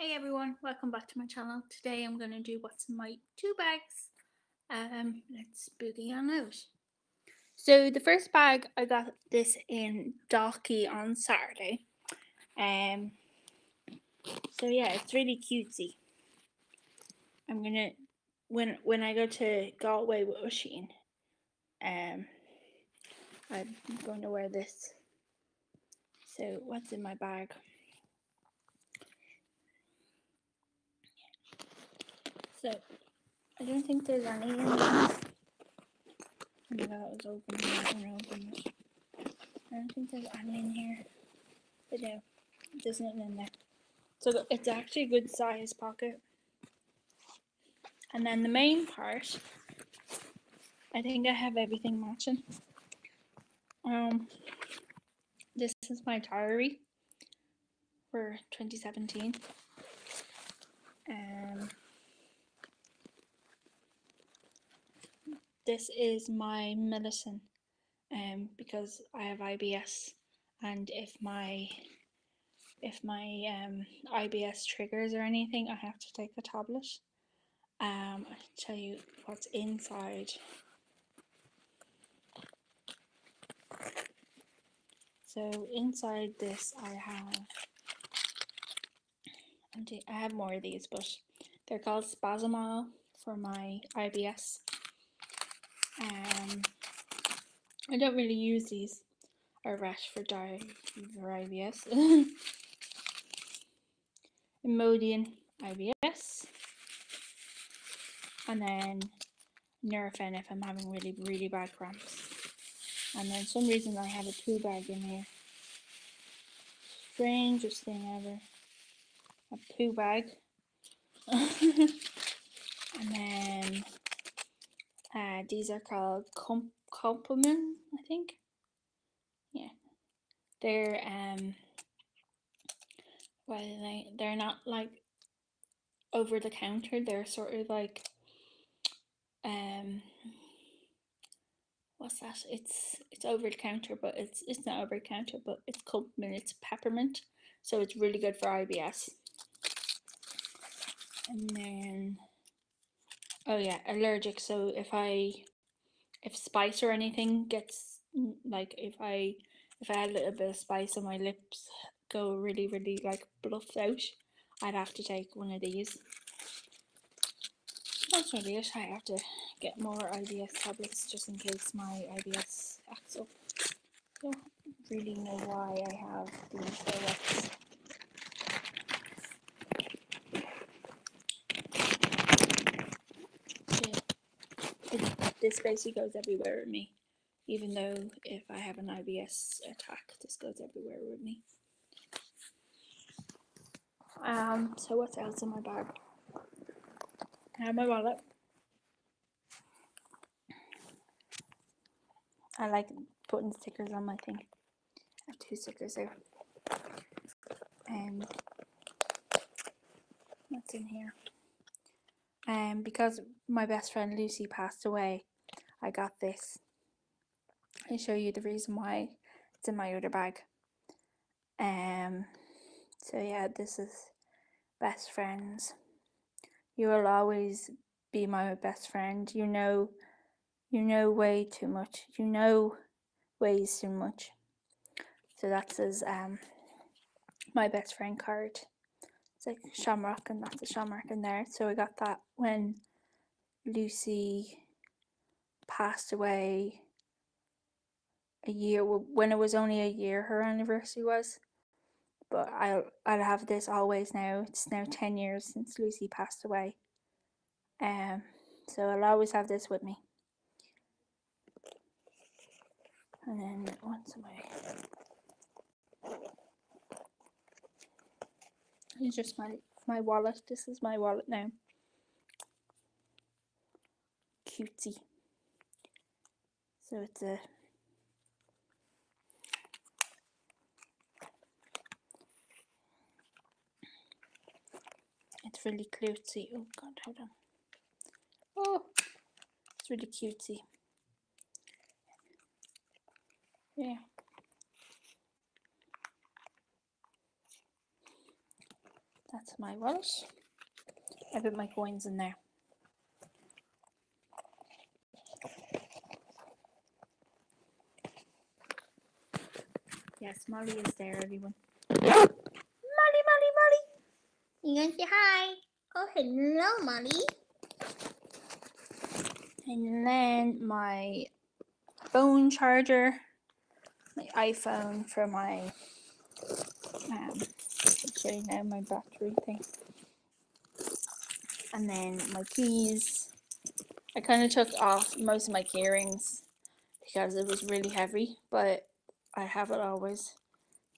Hey everyone, welcome back to my channel. Today I'm going to do what's in my two bags. Um, let's boogie on out. So the first bag, I got this in Dalkey on Saturday. Um, so yeah, it's really cutesy. I'm gonna when when I go to Galway with Oisin, um, I'm going to wear this. So what's in my bag? So, I don't think there's any in this. God, it was open. I. I don't think there's any in here. But no, there's nothing in there. So it's actually a good size pocket. And then the main part, I think I have everything matching. Um, this is my diary for 2017. This is my medicine um, because I have IBS and if my if my um, IBS triggers or anything I have to take a tablet. Um, I'll tell you what's inside. So inside this I have I have more of these but they're called Spasomyl for my IBS um, I don't really use these. Or rash for IBS. Imodium IBS. And then Nurofen if I'm having really, really bad cramps. And then some reason I have a two bag in here. Strangest thing ever. A poo bag. and then uh, these are called com- Colpermin, I think. Yeah, they're um, well, they they're not like over the counter. They're sort of like um, what's that? It's it's over the counter, but it's it's not over the counter, but it's Colpermin. It's peppermint, so it's really good for IBS. And then Oh yeah, allergic. So if I if spice or anything gets like if I if I had a little bit of spice and my lips go really really like bluffed out, I'd have to take one of these. That's really it. I have to get more IBS tablets just in case my IBS acts up. Don't really know why I have these tablets. This basically goes everywhere with me. Even though if I have an IBS attack, this goes everywhere with me. Um, so what else in my bag? I have my wallet. I like putting stickers on my thing. I have two stickers there. And what's in here? Um, because my best friend Lucy passed away, I got this. I'll show you the reason why it's in my other bag. Um, so yeah, this is best friends. You will always be my best friend. You know, you know way too much. You know ways too much. So that's his um my best friend card. It's like shamrock and that's a shamrock in there. So I got that when Lucy passed away a year when it was only a year her anniversary was but I'll I'll have this always now. It's now ten years since Lucy passed away. Um so I'll always have this with me. And then once my it's just my my wallet. This is my wallet now. Cutesy. So it's a it's really cutesy. Oh god, hold on. Oh, it's really cutesy. Yeah. That's my wallet. I put my coins in there. Yes, Molly is there, everyone. Molly, Molly, Molly. You gonna say hi? Oh, hello, Molly. And then my phone charger, my iPhone for my um, show now my battery thing, and then my keys. I kind of took off most of my key rings because it was really heavy, but I have it always.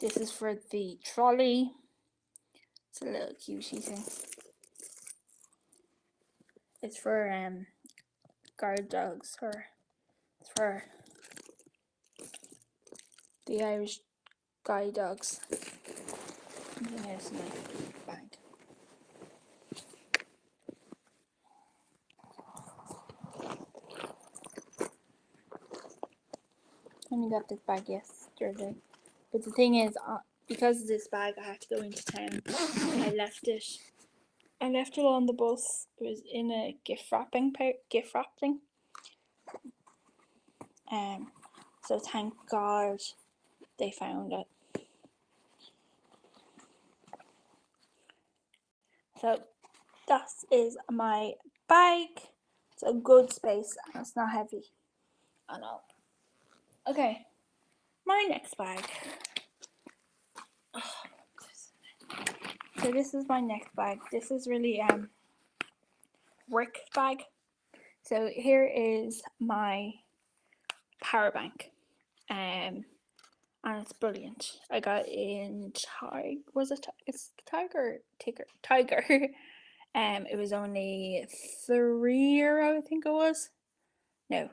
This is for the trolley. It's a little cutie thing. It's for um guard dogs or it's for the Irish guide dogs. In my bag. Only got this bag yesterday. But the thing is, uh, because of this bag, I had to go into town. I left it. I left it on the bus. It was in a gift wrapping gift wrapping. Um, so thank God they found it. So that is my bag. It's a good space and it's not heavy. I know. Okay, my next bag. So this is my next bag. This is really um work bag. So here is my power bank. Um and it's brilliant. I got in Tiger was it it's Tiger Tiger Tiger. um it was only three euro, I think it was. No.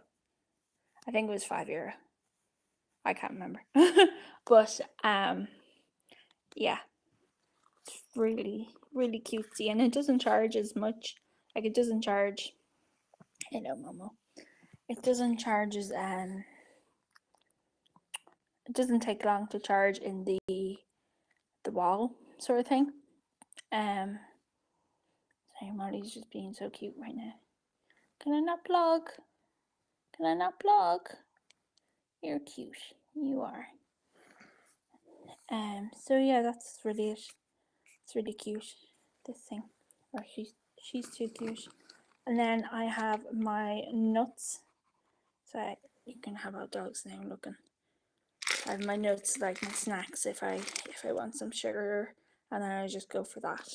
I think it was five euro. I can't remember. but um yeah. It's really, really cutesy and it doesn't charge as much. Like it doesn't charge hello Momo. It doesn't charge as um it doesn't take long to charge in the the wall sort of thing. Um sorry Molly's just being so cute right now. Can I not plug? Can I not plug? You're cute. You are. Um so yeah that's really it. It's really cute. This thing. Or she's she's too cute. And then I have my nuts. So I, you can have our dogs now looking. Have my notes like my snacks if I if I want some sugar and then I just go for that.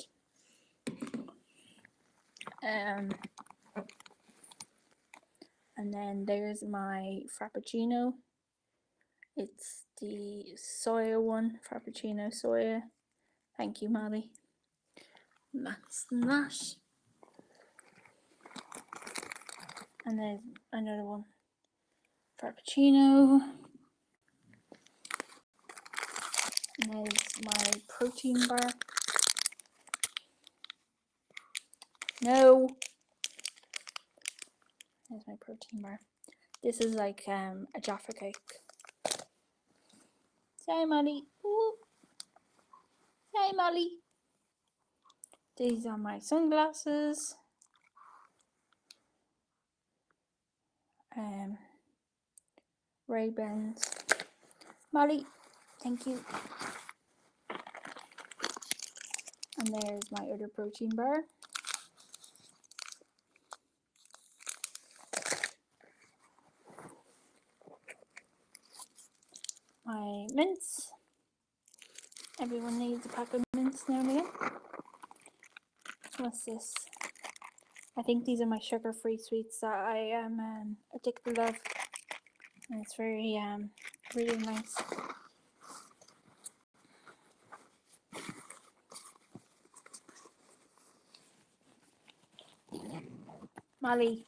Um and then there's my frappuccino. It's the soya one, frappuccino soya. Thank you, Molly. That's that. And there's another one. Frappuccino. There's my protein bar. No. There's my protein bar. This is like um a Jaffa cake. Say Molly. Ooh. Molly. These are my sunglasses. Um Ray Bans. Molly, thank you. And there's my other protein bar. My mints. Everyone needs a pack of mints now and again. What's this? I think these are my sugar-free sweets that I am um, addicted of. And it's very, um, really nice. Molly.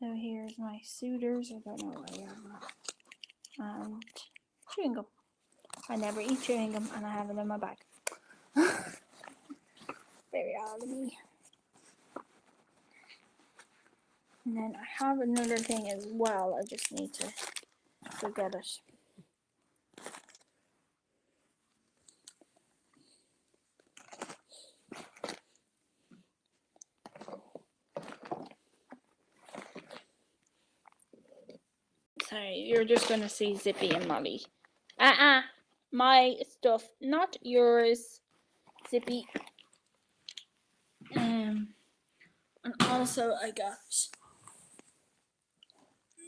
So here's my suitors. I don't know why I that. And chewing gum. I never eat chewing gum and I have it in my bag. Very odd of me. And then I have another thing as well. I just need to forget it. You're just gonna see Zippy and Molly. Uh-uh. My stuff, not yours, Zippy. Um, and also I got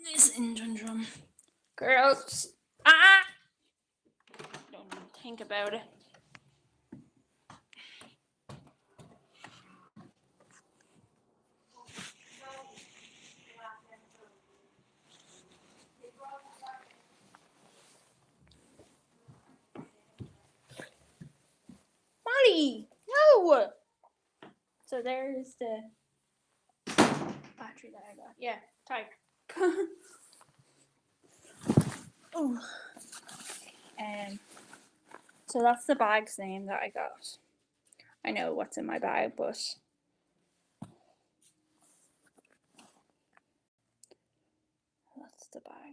this engine drum. Girls, ah! Don't think about it. Molly, no. So there's the battery that I got. Yeah, tiger. oh. Um. So that's the bag's name that I got. I know what's in my bag, but that's the bag.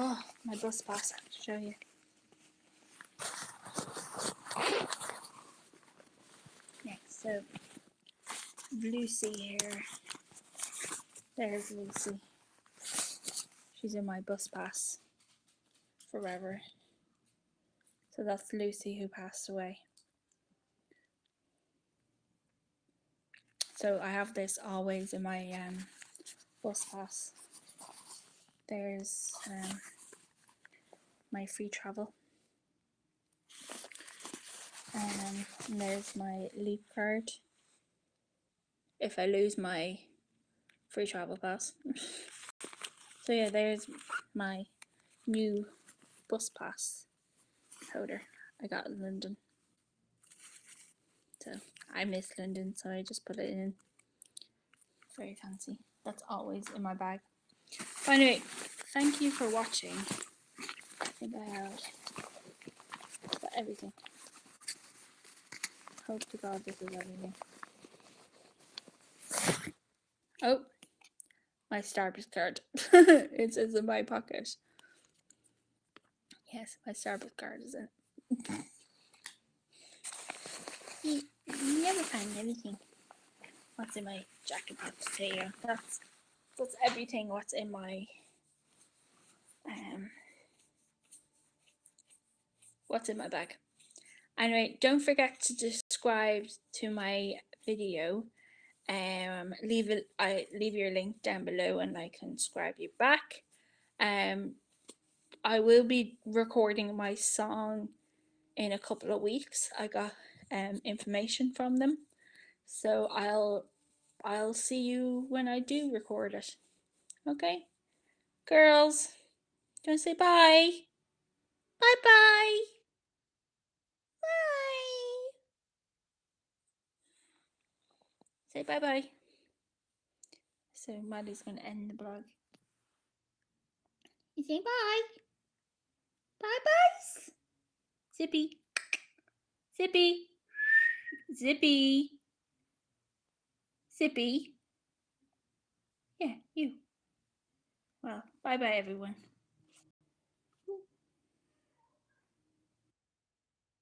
Oh, my bus pass. I have to show you. Yeah, so Lucy here. There's Lucy. She's in my bus pass forever. So that's Lucy who passed away. So I have this always in my um, bus pass. There's um, my free travel. Um, and there's my leap card. If I lose my free travel pass. so yeah, there's my new bus pass holder I got in London. So I miss London, so I just put it in. Very fancy. That's always in my bag. But anyway, thank you for watching. I think I have everything. Hope to God this is everything. Oh, my Starbucks card. it's, says in my pocket. Yes, my Starbucks card is in. you, you never find everything. What's in my jacket? There. That's that's everything. What's in my um. What's in my bag? Anyway, don't forget to subscribe to my video um leave it i leave your link down below and i can subscribe you back um i will be recording my song in a couple of weeks i got um information from them so i'll i'll see you when i do record it okay girls do you want to say bye bye bye bye say bye bye. So Maddie's going to end the blog. You say bye. Bye bye. Zippy. Zippy. Zippy. Zippy. Yeah, you. Well, bye bye everyone.